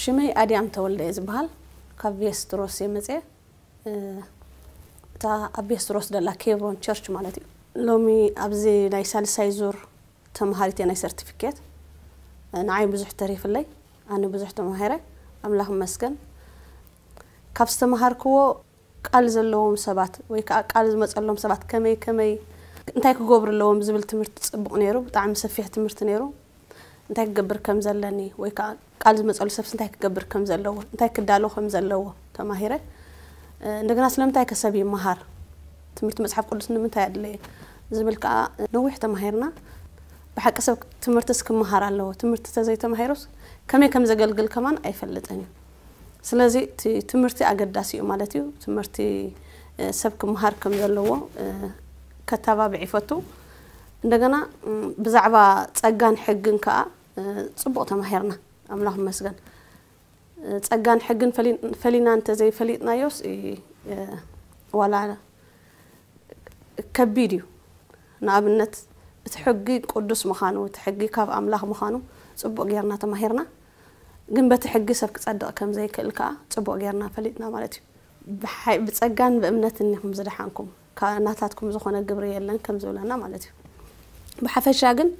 ሽመይ ኣድያም ተወልደ እየ ዝበሃል ካብ ቤስትሮስ እየ መፅአ እታ ኣብ ቤስትሮስ ደላ ኬብሮን ቸርች ማለት እዩ ሎሚ ኣብዚ ናይ ሳልሳይ ዙር ተምሃሪት እየ ናይ ሰርቲፊኬት ንዓይ ብዙሕ ተሪፍለይ ኣነ ብዙሕ ተማሂረ ኣምላኽ መስገን ካብ ዝተምሃርክዎ ቃል ዘለዎም ሰባት ወይ ከዓ ቃል ዝመፀሎም ሰባት ከመይ ከመይ እንታይ ክገብሩ ኣለዎም ዝብል ትምህርቲ ፅቡቅ ነይሩ ብጣዕሚ ሰፊሕ ትምህርቲ ነይሩ እንታይ ክገብር ከም ዘለኒ ወይ ከዓ ቃል ዝመፀሉ ሰብ እንታይ ክገብር ከም ዘለዎ እንታይ ክዳሎ ከም ዘለዎ ተማሂረ እንደገና ስለምንታይ ከሰብ ይመሃር ትምህርቲ መፅሓፍ ቅዱስ ንምንታይ ኣድለየ ዝብል ከዓ ነዊሕ ተማሂርና ብሓቂ ሰብ ትምህርትስ ክመሃር ኣለዎ ትምህርቲ ተዘይተማሂሮስ ከመይ ከም ዘገልግል ከማን ኣይፈልጥን እዩ ስለዚ እቲ ትምህርቲ ኣገዳሲ እዩ ማለት እዩ ትምህርቲ ሰብ ክመሃር ከም ዘለዎ ከተባብዕ ይፈቱ እንደገና ብዛዕባ ፀጋን ሕግን ከዓ ፅቡቅ ተማሂርና أملاه مسجد تأجان حقن فلين فلين أنت زي فلين نايوس إيه ولا كبيريو نعبنت تحقي قدس مخانو تحقي كاف أملاه مخانو تبقى غيرنا تماهرنا جنب بتحقي سبك تصدق كم زي كلكا تبقى غيرنا فلين نامالتي بحي بتأجان بأمنة إنهم زرحانكم كناتاتكم زخونا جبريل لن كم زولنا نامالتي بحفشاجن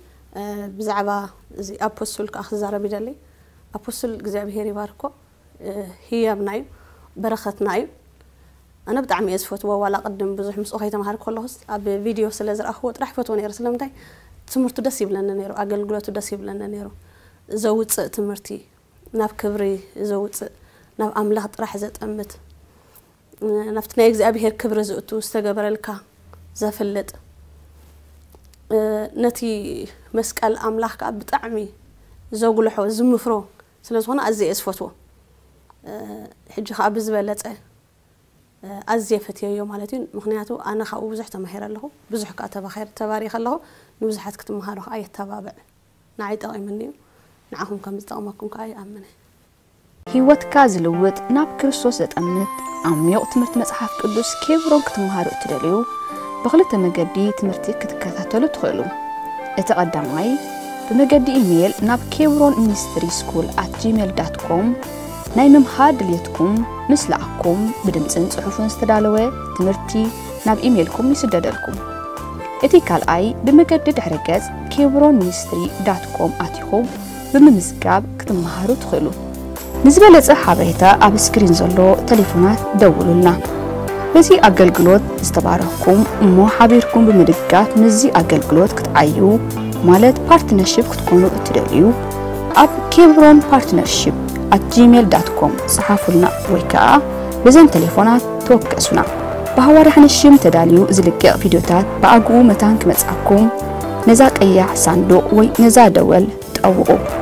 بزعبا زي أبوسول كأخذ زارا بدلي أبوسل جزابيري باركو هي بناي برخت نايب أنا بدي عم يزفوت ولا قدم بزح مس أخي تمهر كله هست أب فيديو سلزر أخو راح فوتون يرس لهم تاي تمرت دسيب لنا نيرو أقل قلت دسيب لنا نيرو زوت تمرتي ناف كبري زوت ناف أملاه راح زت أمت ناف تنايك زي أبيهر كبر زوت واستجبر الكا زفلت نتي مسك الأملاح كأب تعمي زوج لحو زمفرو ስለ ዝኾነ ኣዝየ እየ ዝፈትዎ ሕጂ ከዓ ብዝበለፀ ኣዝየ ፈትየዮ ማለት እዩ ምክንያቱ ኣነ ካብኡ ብዙሕ ተማሂረ ኣለኹ ብዙሕ ከዓ ተባሪኸ ኣለኹ ንብዙሓት ክትመሃሩ ከዓ የተባብዕ ንዓይ ጠቂምኒ እዩ ንዓኹም ከም ዝጠቕመኩም ከዓ ይኣምነ ሂወትካ ዝልውጥ ናብ ክርስቶስ ዘጠምት ዓሚቕ ትምህርቲ መፅሓፍ ቅዱስ ኬብሮን ክትመሃሩ እትደልዩ ብክልተ መገዲ ትምህርቲ ክትከታተሉ ትኽእሉ እቲ ቀዳማይ ብመገዲ ኢሜይል ናብ ኬብሮን ሚኒስትሪ ስኩል ኣት ጂሜል ዳት ኮም ናይ ምምሃር ድልትኩም ምስ ለኣኩም ብድምፅን ጽሑፉን ዝተዳለወ ትምህርቲ ናብ ኢሜይልኩም ይስደደልኩም እቲ ካልኣይ ብመገዲ ድሕሪ ገጽ ኬብሮን ሚኒስትሪ ዳት ኮም ኣትኹም ብምምዝጋብ ክትመሃሩ ትኽእሉ ንዝበለጸ ሓበሬታ ኣብ እስክሪን ዘሎ ቴሌፎናት ደውሉልና በዚ ኣገልግሎት ዝተባረኽኩም እሞ ሓቢርኩም ብምድጋፍ ንዚ ኣገልግሎት ክትዓዩ ማለት ፓርትነርሽፕ ክትኮኑ እትደልዩ ኣብ ኬብሮን ፓርትነርሽፕ ኣት ጂሜል ዳት ኮም ፀሓፉልና ወይ ከዓ ብዘን ቴሌፎናት ተወቀሱና ብሃዋርያ ሕንሽም ተዳልዩ ዝልቅቕ ቪድዮታት ብኣግኡ መታን ክመጽኣኩም ነዛ ቀያሕ ሳንዱቕ ወይ ነዛ ደወል ጠውቑ